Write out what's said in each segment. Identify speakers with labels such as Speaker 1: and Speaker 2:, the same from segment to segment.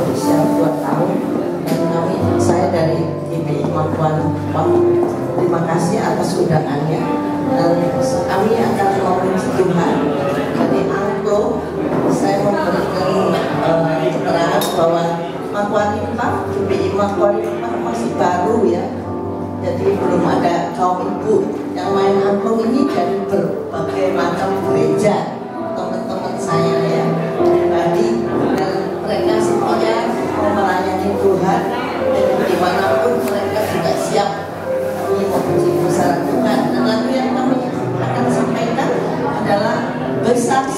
Speaker 1: berusia buat tahun. Dan kami saya dari TV Kemampuan Pak. terima kasih atas undangannya. Dan kami akan memuji Tuhan dari Angko saya memberikan uh, keterangan bahwa Makuan Pak IPI Makuan Pak masih baru ya. Jadi belum ada kaum ibu. Yang main angklung ini dari berbagai macam gereja.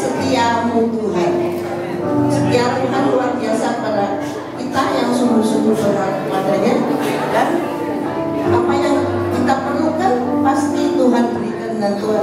Speaker 1: Setiamu Tuhan. Setia Tuhan luar biasa pada kita yang sungguh-sungguh berharap padanya dan apa yang kita perlukan pasti Tuhan berikan dan Tuhan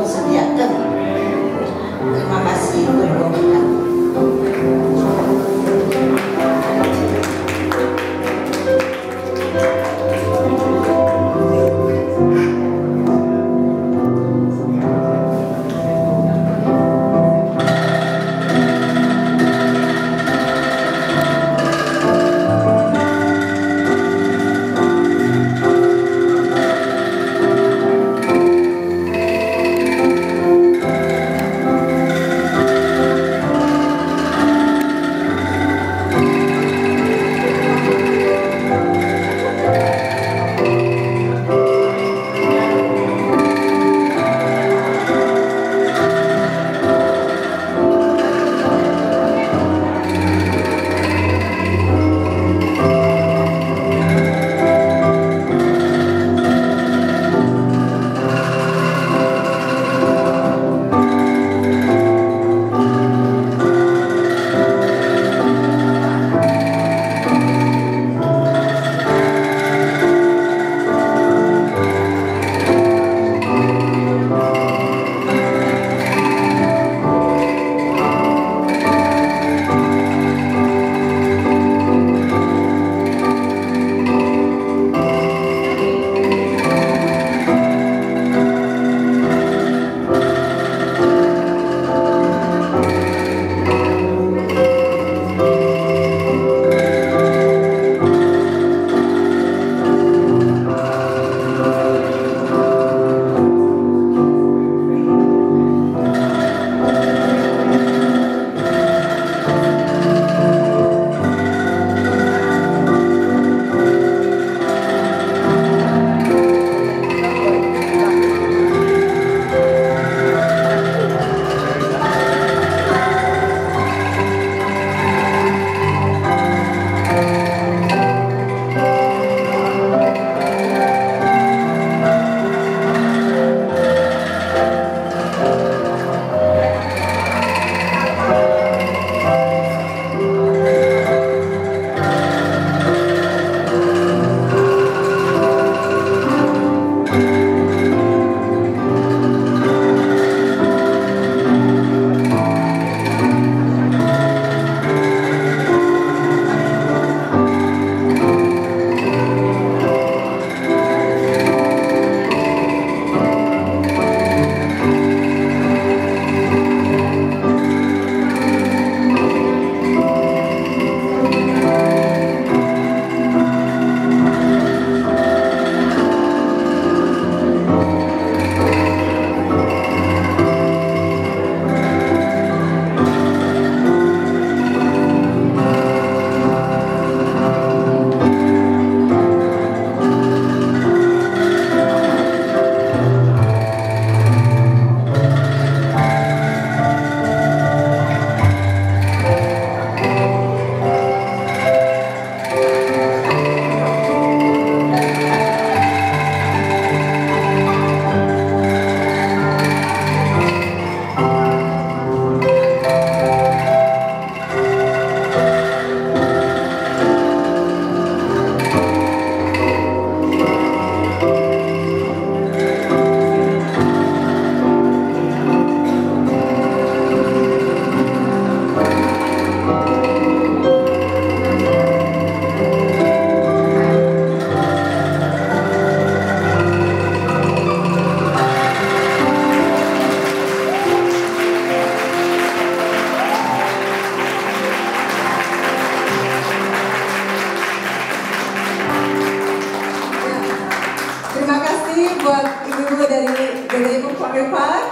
Speaker 2: Park.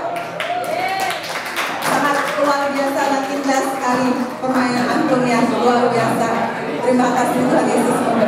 Speaker 2: Sangat luar biasa dan indah sekali permainan yang luar biasa. Terima kasih Tuhan Yesus.